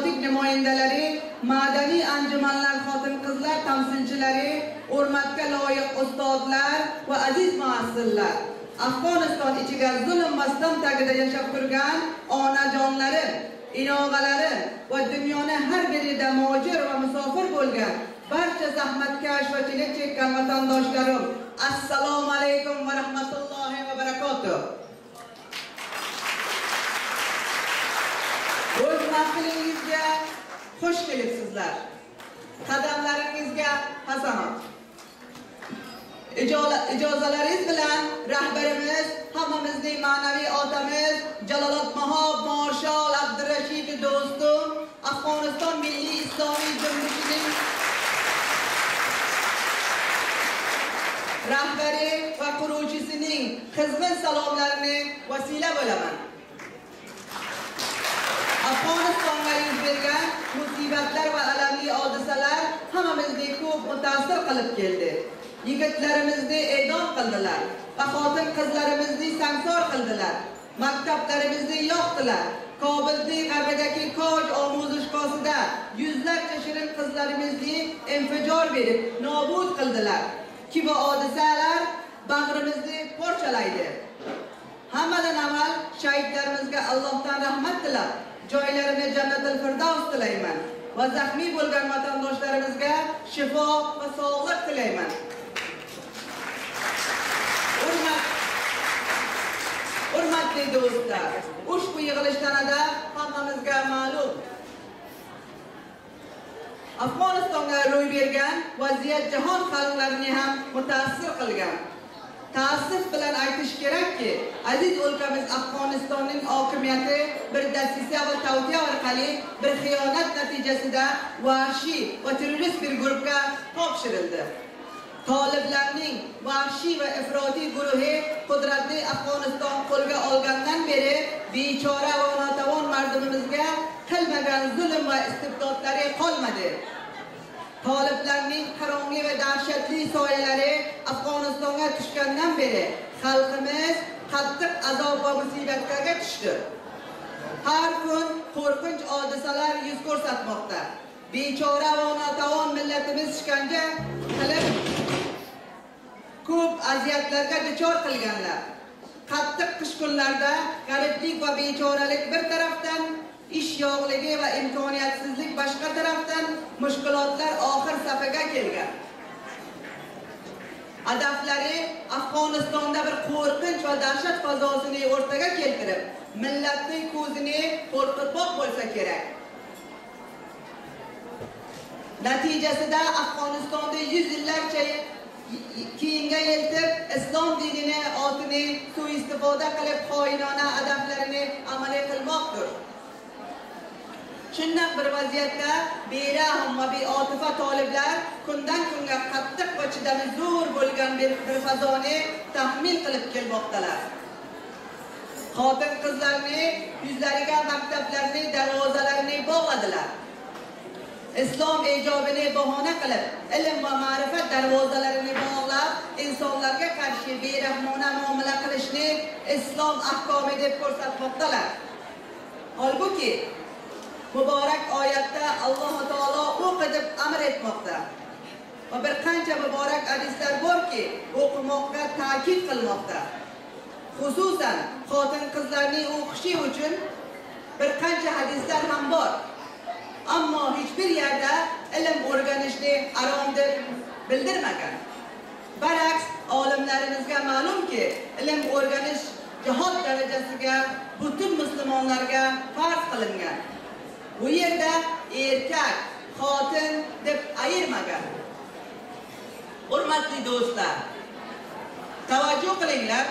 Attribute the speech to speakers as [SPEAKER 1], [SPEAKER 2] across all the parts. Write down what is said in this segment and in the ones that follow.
[SPEAKER 1] diplomatik nimoyandalari madaniy anjumanlar xotin qizlar tamsilchilari hurmatga loyiq ustozlar va aziz muassirlar afg'oniston ichiga zulm va sitom tagida yashab turgan onajonlari inog'alari va dunyoni har birida mojir va musofir bo'lgan barcha zahmatkash va chile chekkan vatandoshlarim assalomu alaykum va rahmatullohi va barakatuh. O'z xush kelibsizlar. Qadamlaringizga hasanot ijozalaringiz bilan rahbarimiz hammamizning ma'naviy otamiz jalolot mahob marshal abdurashid do'stum afg'oniston milliy islomiy jumbushining rahbari va quruvchisining xizmat salomlarini vasila bo'laman. Afg'onistonga yuz bergan musibatlar va alamli hodisalar hammamizni ko'p mutassir qilib keldi. Yigitlarimizni e'dom qildilar va xotin qizlarimizni sansor qildilar maktablarimizni yoqdilar. Kobulning g'arbidagi Koj omuzishkosida yuzlabcha shirin qizlarimizni infijor berib nobud qildilar. Ki bu hodisalar bag'rimizni porchalaydi. Hammadan avval shahidlarimizga allohdan rahmat tilab joylarini jannatil firdavs tilayman. Va zaxmiy bo'lgan vatandoshlarimizga shifo va sog'lik tilayman. Hurmatli do'stlar ushbu yig'ilishdanada hammamizga ma'lum. Afg'onistonga ro'y bergan vaziyat jahon xalqlarini ham mutaassir qilgan. Ta'sif bilan aytish kerakki aziz o'lkamiz afg'onistonning hokimiyati bir dasisa va tavsiya orqali bir xiyonat natijasida vahshiy va terrorist bir guruhga topshirildi. Toliblarning vahshiy va ifrotiy guruhi qudratli afg'oniston qo'lga olgandan beri bechora va notavon xalqimizga qilmagan zulm va istibdodlari qolmadi. Toliblarning qarongi va dahshatli soyalari afg'onistonga tushgandan beri xalqimiz qattiq azob va musibatlarga tushdi. Har kun qo'rqinch hodisalar yuz ko'rsatmoqda. Bechora va notavon millatimiz shikanja qilib ko'p aziyatlarga duchor qilganlar. Qattiq qish kunlarda gariblik va bechoralik bir tarafdan ish yo'qligi va imkoniyatsizlik boshqa tarafdan mushkulotlar oxir safiga kelgan. Hadaflari afg'onistonda bir qo'rqinch va dahshat fazosini o'rtaga keltirib millatning ko'zini qo'rqitmoq bo'lsa kerak. Natijasida afg'onistonda yuz yillarcha keyinga eltib islom dinini otini suiistifoda qilib xoinona adablarini amalga qilmoqdir. Shundoq bir vaziyatda berahm va beotifa toliblar kundan kunga qattiq va chidami zo'r bo'lgan bir, bir fazoni taxmin qilib kelmoqdalar. Xotin qizlarni yuzlariga maktablarni darvozalarini bog'ladilar. Islom ijobini bahona qilib ilm va ma'rifat darvozalarini bog'lab insonlarga qarshi berahmona muomala qilishni islom ahkomi deb ko'rsatmoqdalar. Holbuki muborak oyatda alloh taolo o'qi deb amr etmoqda. Va bir qancha muborak hadislar borki o'qimoqqa ta'kid qilmoqda. Xususan xotin qizlarning o'qishi uchun bir qancha hadislar ham bor. Ammo hech bir yerda ilm o'rganishni harom deb bildirmagan. Baraks olimlarimizga ma'lumki ilm o'rganish jihod darajasiga butun musulmonlarga farz qilingan. Bu yerda erkak xotin deb ayirmagan. Hurmatli do'stlar tavajjuh qilinglar.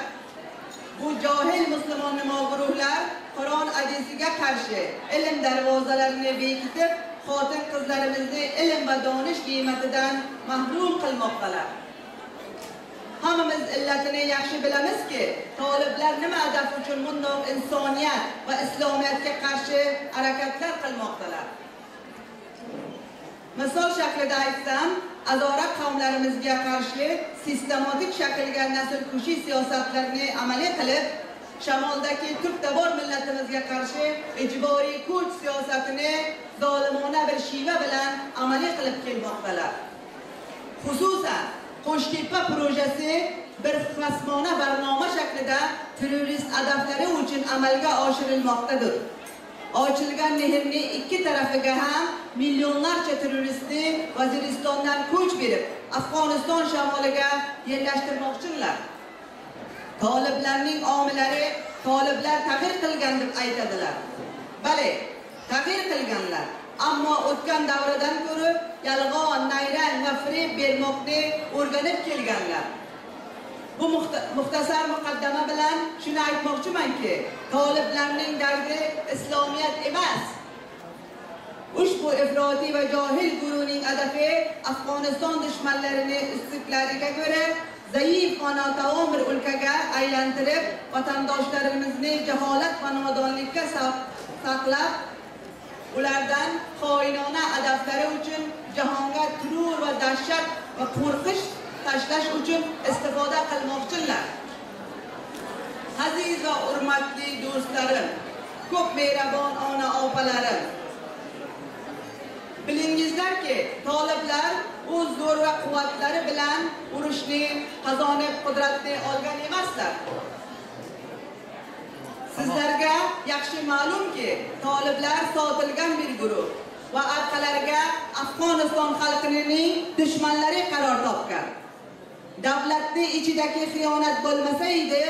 [SPEAKER 1] Bu johil musulmon nimo guruhlar qur'on hadisiga qarshi ilm darvozalarini bekitib xotin qizlarimizni ilm va donish qiymatidan mahrum qilmoqdalar. Hammamiz illatini yaxshi bilamizki toliblar nima hadaf uchun bundoq insoniyat va islomiyatga qarshi harakatlar qilmoqdalar? Misol shaklida aytsam adorat qavmlarimizga qarshi sistematik shaklga nasl kushish siyosatlarini amaliy qilib shamoldagi turktabor millatimizga qarshi ijboriy kuch siyosatini zolimona bir shiva bilan amaliy qilib kelmoqdalar. Xususan qo'shtepa projesi bir xasmona barnoma shaklida terrorist hadaflari uchun amalga oshirilmoqdadir. Ochilgan nehrni ikki tarafiga ham millionlarcha terroristni vaziristondan ko'ch berib afg'oniston shamoliga yerlashtirmoqchilar. Toliblarning omilari toliblar tag'ir qilgan deb aytadilar. Bale tag'ir qilganlar. Ammo o'tgan davradan ko'rib yolg'on nayrang va firib bermoqni o'rganib kelganlar. Bu muxtasar muqaddama bilan shuni aytmoqchimanki toliblarning dardi islomiyat emas. Ushbu ifrotiy va johil guruhning adafi afg'oniston dushmanlarini istiklariga ko'ra zaif va notavon o'lkaga aylantirib vatandoshlarimizni jaholat va nodonlikka saqlab ulardan xoinona adablari uchun jahonga turur va dahshat va qo'rqish tashlash uchun istifoda qilmoqchilar. Aziz va hurmatli do'stlarim ko'p mehribon ona opalarim bilingizlarki toliblar o'z zo'r va quvvatlari bilan urushni qozonib qudratni olgan emaslar. Sizlarga yaxshi ma'lumki toliblar sotilgan bir guruh va orqalariga afg'oniston xalqining dushmanlari qaror topgan. Davlatni ichidagi xiyonat bo'lmasa edi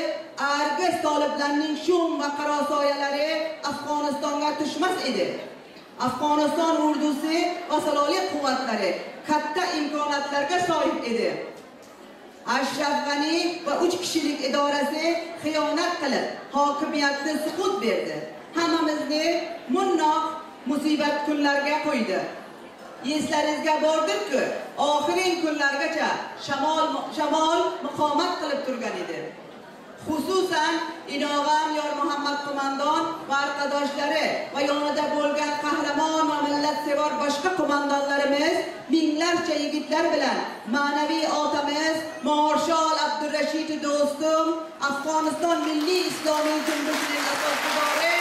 [SPEAKER 1] argiz toliblarning shum va qarosoyalari afg'onistonga tushmas edi. Afg'oniston urdusi va saloliy quvvatlari katta imkoniyatlarga sohib edi. Ashraf g'ani va uch kishilik idorasi xiyonat qilib hokimiyatni suqut berdi. Hammamizni munnoq musibat kunlarga qo'ydi. Eslaringizga bordirku oxiring kunlargacha shamol shamol muqomat qilib turgan edi xususan inog'am yor muhammad qo'mondon va arkadoshlari va yonida bo'lgan qahramon va millatsevar boshqa qo'mondonlarimiz minglarcha yigitlar bilan ma'naviy otamiz marshal abdurashid do'stum afg'oniston milliy islomiy jumbushining asoschilari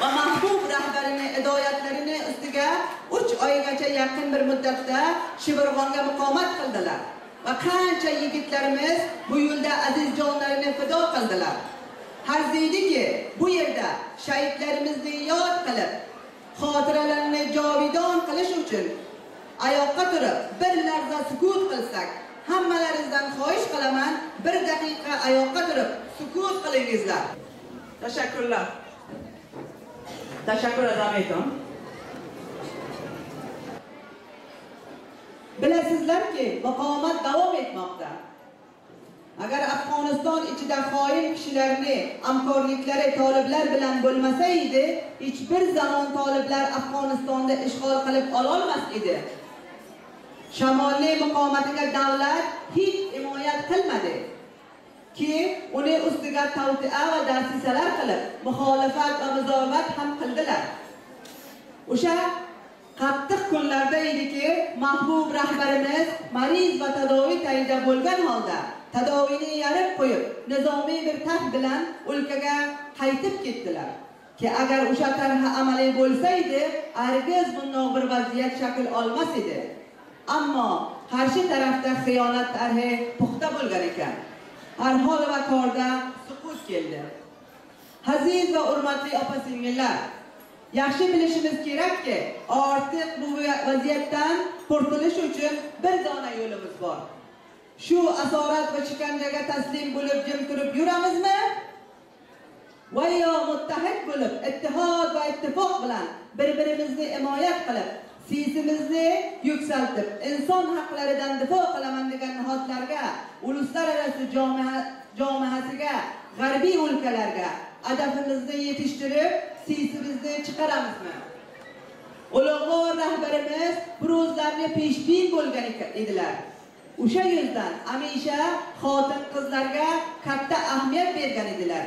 [SPEAKER 1] va mahbub rahbarini hidoyatlarini ustiga uch oygacha yaqin bir muddatda shibirg'onga muqomat qildilar va qancha yigitlarimiz bu yo'lda aziz jonlarini fido qildilar. Harziydiki bu yerda shahidlarimizni yod qilib xotiralarini jovidon qilish uchun oyoqqa turib bir lahza sukut qilsak hammalaringizdan xohish qilaman bir daqiqa oyoqqa turib sukut qilingizlar. Tashakkurlar. Tashakkur ado bilasizlarki muqomat davom etmoqda. Agar afg'oniston ichida xoin kishilarni hamkorliklari toliblar bilan bo'lmasa edi hech bir zamon toliblar afg'onistonni ishg'ol qilib ololmas edi. Shamolli muqomatiga davlat hech himoyat qilmadi. Ki uni ustiga tavtia va dasisalar qilib muxolifat va muzomat ham qildilar. O'sha qattiq kunlarda ediki mahbub rahbarimiz mariz va tadoviy tayida bo'lgan holda tadoviyni yarib qo'yib nizomiy bir tarh bilan o'lkaga qaytib ketdilar. Ki agar o'sha tarh amaliy bo'lsa edi hargiz bundoq bir vaziyat shakl olmas edi. Ammo qarshi tarafda xiyonat tarhi puxta bo'lgan ekan. Har hol va korda suqut keldi. Aziz va hurmatli opa singillar yaxshi bilishimiz kerakki ortiq bu vaziyatdan qurtulish uchun bir dona yo'limiz bor. Shu asorat va chikanjaga taslim bo'lib jim turib yuramizmi? Va yo muttahid bo'lib ittihod va ittifoq bilan bir birimizni himoya qilib siyisimizni yuksaltib inson haqlaridan difo qilaman degan nihodlarga uluslararası jamoasiga g'arbiy o'lkalarga hadafimizni yetishtirib siyisimizni chiqaramizmi ulug'vor rahbari bir o'zlarini peshbin bo'lgan edilar o'sha yuzdan hamisha xotin qizlarga katta ahamiyat bergan edilar.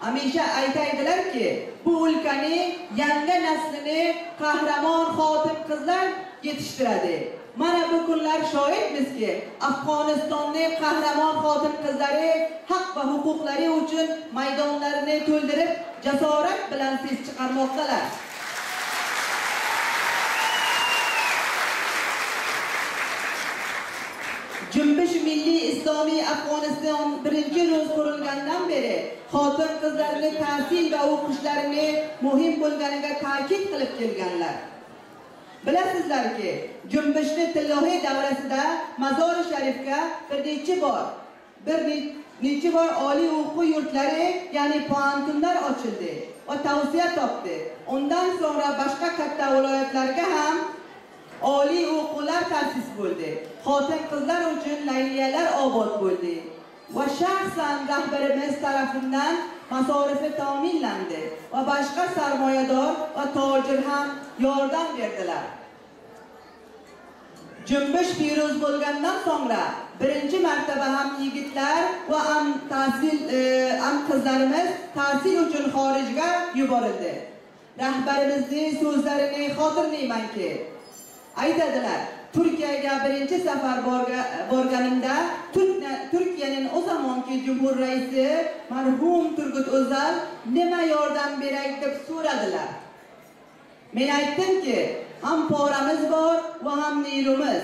[SPEAKER 1] Hamisha aytaydilarki bu o'lkani yangi naslini qahramon xotin qizlar yetishtiradi. Mana bu kunlar shohidmizki afg'onistonning qahramon xotin qizlari haq va huquqlari uchun maydonlarini to'ldirib jasorat bilan ses chiqarmoqdalar Jumbish Milliy Islomiy Afg'oniston birinchi ro'z qurilgandan beri xotin qizlarni tahsil va o'qishlarini muhim bo'lganiga ta'kid qilib kelganlar. Bilasizlarki, Jumbishni tillohiy davrasida mazori Sharifga bir necha bor, bir necha bor oliy o'quv yurtlari, ya'ni puantumlar ochildi va tavsiya topdi. Undan so'ngra boshqa katta viloyatlarga ham oliy o'quvlar ta'sis bo'ldi. Xotin qizlar uchun layliyalar obod bo'ldi. Va shaxsan rahbarimiz tomonidan masorifi ta'minlandi va boshqa sarmoyador va tojir ham yordam berdilar. Jumbish piruz bo'lgandan so'ngra birinchi martaba ham yigitlar va ham tahsil e, am ham qizlarimiz tahsil uchun xorijga yuborildi. Rahbarimizning so'zlarini xotirlaymanki, aytadilar turkiyaga birinchi safar borganimda turkiyaning o zamonki jumhur raisi marhum turgut o'zal nima yordam beray deb so'radilar men aytdimki ham poramiz bor va ham neyrumiz.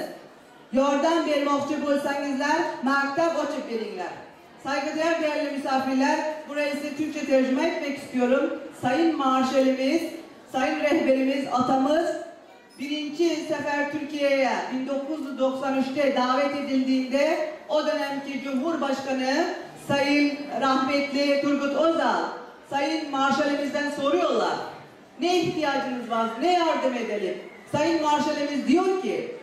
[SPEAKER 1] Yordam bermoqchi bo'lsangizlar maktab ochib beringlar. Saygıdeğer değerli misafirler, burayı size Türkçe tercüme etmek istiyorum. Sayın marşalimiz, sayın rehberimiz, atamız birinci sefer Türkiye'ye 1993'te davet edildiğinde o dönemki Cumhurbaşkanı Sayın rahmetli Turgut Özal Sayın Marşalimizden soruyorlar. Ne ihtiyacınız var? Ne yardım edelim? Sayın Marşalimiz diyor ki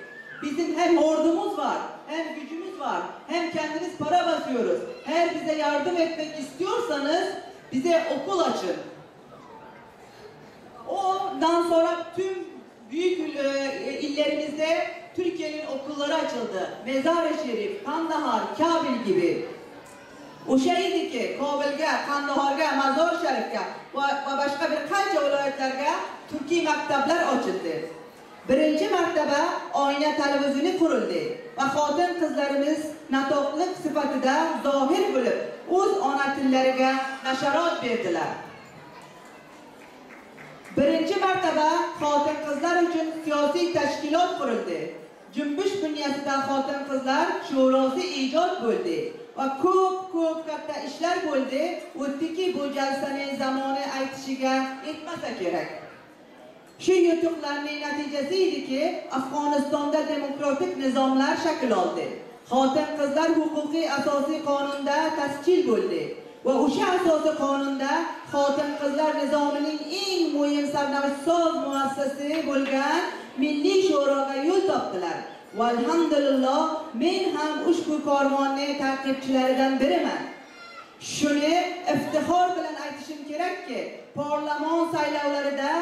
[SPEAKER 1] bizim hem ordumuz var hem gücümüz var hem kendiniz para basıyoruz. Eğer bize yardım etmek istiyorsanız bize okul açın. Ondan sonra tüm büyük e, illerimizde Türkiye'nin okulları açıldı. Mezar-ı Şerif, Kandahar, Kabil gibi. O'sha ediki Kobilga, Kandaharga, Mazor Sharifga va boshqa bir qancha viloyatlarga turkiy maktablar ochildi. Birinchi martaba oyna televizioni qurildi va xotin qizlarimiz natoqlik sifatida zohir bo'lib, o'z ona tillariga nasharot berdilar. Birinchi martaba xotin qizlar uchun siyosiy tashkilot qurildi. Jumbish bunyasida xotin qizlar sho'rosi ijod bo'ldi va ko'p ko'p katta ishlar bo'ldi. O'tdiki bu jalsaning zamoni aytishiga yetmasa kerak. Shu yutuqlarning natijasi ediki afg'onistonda demokratik nizomlar shakl oldi. Xotin qizlar huquqiy asosiy qonunda tasjil bo'ldi. Va o'sha asosiy qonunda xotin qizlar nizomining eng muhim sarnavishsoz muassasasi bo'lgan milliy sho'roga yo'l topdilar. Va alhamdulillah men ham ushbu korvonni ta'qibchilaridan biriman. Shuni iftixor bilan aytishim kerakki parlament saylovlarida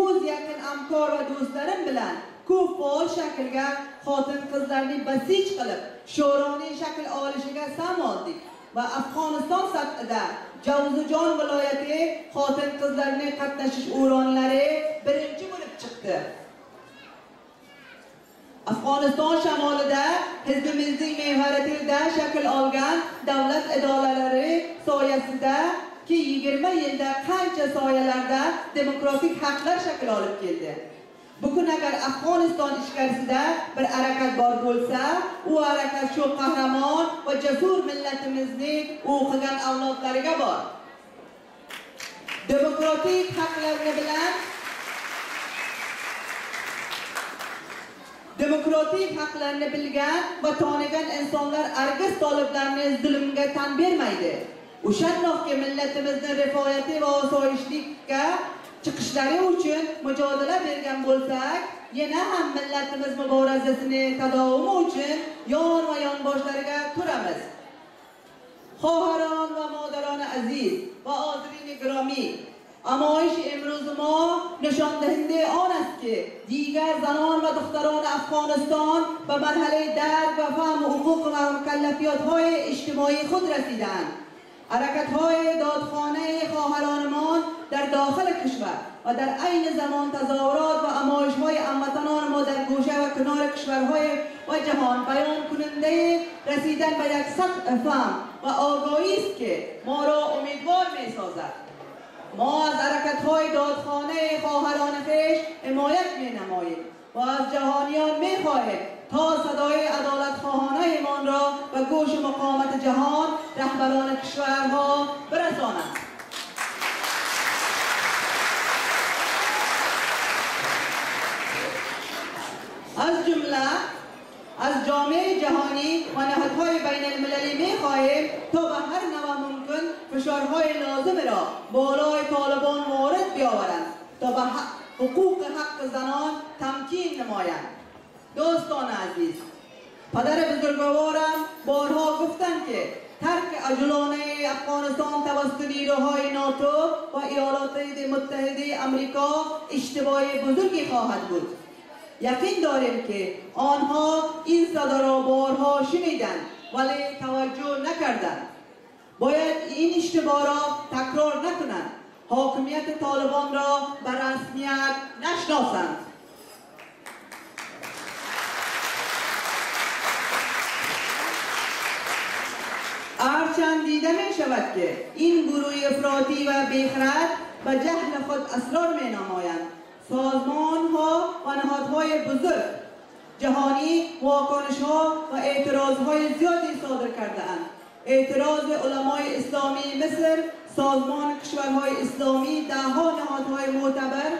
[SPEAKER 1] o'z yaqin hamkor va do'stlarim bilan ko'p faol shaklga xotin qizlarni basij qilib sho'roning shakl olishiga sam oldik. Va Afg'oniston sathida Javzujon viloyati xotin qizlarning qatnashish o'rinlari birinchi bo'lib chiqdi. Afg'oniston shamolida hizbimizning mehvaratida shakl olgan davlat idoralari soyasida ki 20 yilda qancha soyalarda demokratik haqlar shakl olib keldi. Bugun agar afg'oniston ichkarisida bir harakat bor bo'lsa u harakat shu qahramon va jasur millatimizning o'qigan avlodlariga bor. Demokratik haqlarni bilan demokratik haqlarni bilgan va tonigan insonlar argiz toliblarni zulmga tan bermaydi. O'shandoqki millatimizni rifoyati va osoyishlikka چکشلری اوچون مجادله برگم بولتک یه نه هم ملت مز مبارزتنی تداوم اوچون یار و یان باشدرگه کرمز خوهران و مادران عزیز و آزرین گرامی اما ایش امروز ما نشان دهنده آن است که دیگر زنان و دختران افغانستان به مرحله درد و فهم حقوق و مکلفیات های اجتماعی خود رسیدند حرکت های دادخانه خواهرانمان در داخل کشور و در عین زمان تظاهرات و امایش های هموطنان ما در گوشه و کنار کشورهای و جهان بیان کننده رسیدن به یک سطح فهم و آگاهی است که ما را امیدوار می سازد ما از حرکت های دادخانه خواهران خیش حمایت می نماییم و از جهانیان می خواهیم تا صدای عدالت خواهانه ایمان را به گوش مقامت جهان رهبران کشورها برسانند. از جمله از جامعه جهانی و نهادهای بین المللی می خواهیم تا به هر نوع ممکن فشارهای لازم را بالای طالبان وارد بیاورند تا به حقوق حق زنان تمکین نمایند. دوستان عزیز پدر بزرگوارم بارها گفتند که ترک عجلانه افغانستان توسط نیروهای ناتو و ایالات متحده امریکا اشتباه بزرگی خواهد بود. یقین داریم که آنها این صدا را بارها شنیدند ولی توجه نکردند. باید این اشتباه را تکرار نکنند. حاکمیت طالبان را به رسمیت نشناسند. هرچند دیده می شود که این گروه افراطی و بیخرد به جهل خود اسرار می نمایند. سازمان ها و نهادهای بزرگ جهانی واکنش ها و اعتراض های زیادی صادر کرده اند اعتراض علمای اسلامی مصر سازمان کشورهای اسلامی دهها نهادهای معتبر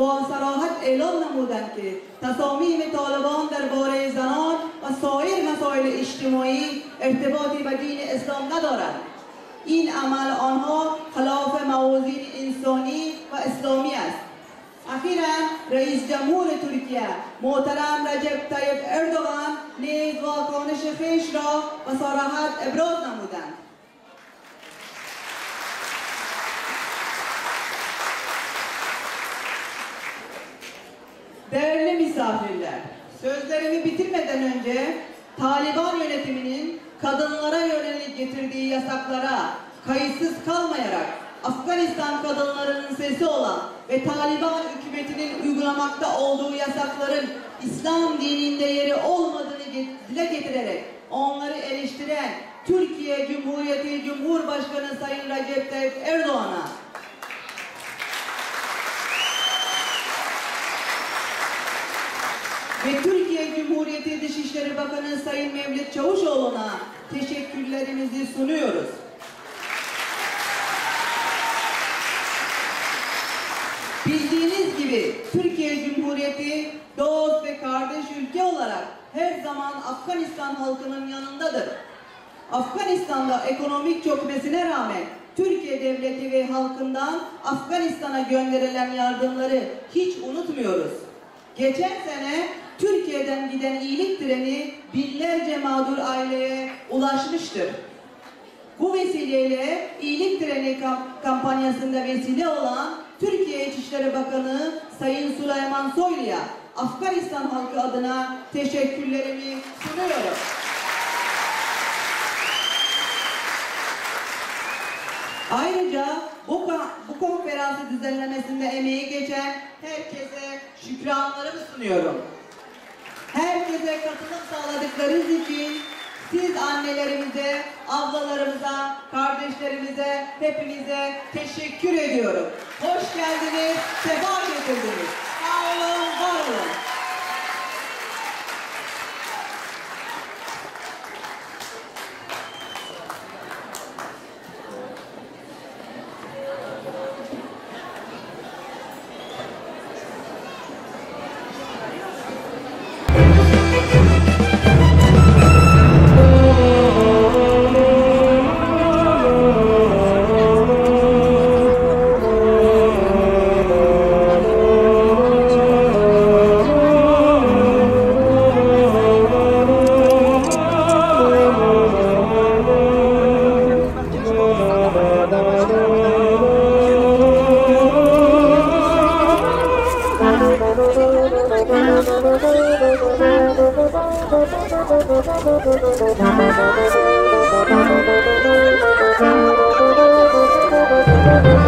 [SPEAKER 1] با صراحت اعلام نمودند که تصامیم طالبان درباره زنان و سایر مسائل اجتماعی ارتباطی به دین اسلام ندارد این عمل آنها خلاف موازین انسانی و اسلامی است. اخیرا رئیس جمهور ترکیه محترم رجب طیب اردوغان نیز واکنش خیش را به صراحت ابراز نمودند. Değerli misafirler, sözlerimi bitirmeden önce Taliban yönetiminin kadınlara yönelik getirdiği yasaklara kayıtsız kalmayarak Afganistan kadınlarının sesi olan ve Taliban hükümetinin uygulamakta olduğu yasakların İslam dininde yeri olmadığını dile getirerek onları eleştiren Türkiye Cumhuriyeti Cumhurbaşkanı Sayın Recep Tayyip Erdoğan'a ve Türkiye Cumhuriyeti Dışişleri Bakanı Sayın Mevlüt Çavuşoğlu'na teşekkürlerimizi sunuyoruz. Bildiğiniz gibi Türkiye Cumhuriyeti dost ve kardeş ülke olarak her zaman Afganistan halkının yanındadır. Afganistan'da ekonomik çökmesine rağmen Türkiye devleti ve halkından Afganistan'a gönderilen yardımları hiç unutmuyoruz. Geçen sene Türkiye'den giden iyilik treni binlerce mağdur aileye ulaşmıştır. Bu vesileyle iyilik treni kampanyasında vesile olan Türkiye İçişleri Bakanı Sayın Süleyman Soylu'ya Afganistan halkı adına teşekkürlerimi sunuyorum. Ayrıca bu, bu konferansı düzenlemesinde emeği geçen herkese şükranlarımı sunuyorum. Herkese katılım sağladıklarınız için siz annelerimize, ablalarımıza, kardeşlerimize, hepinize teşekkür ediyorum. Hoş geldiniz, sefa getirdiniz. Sağ olun, var olun.
[SPEAKER 2] Thank you.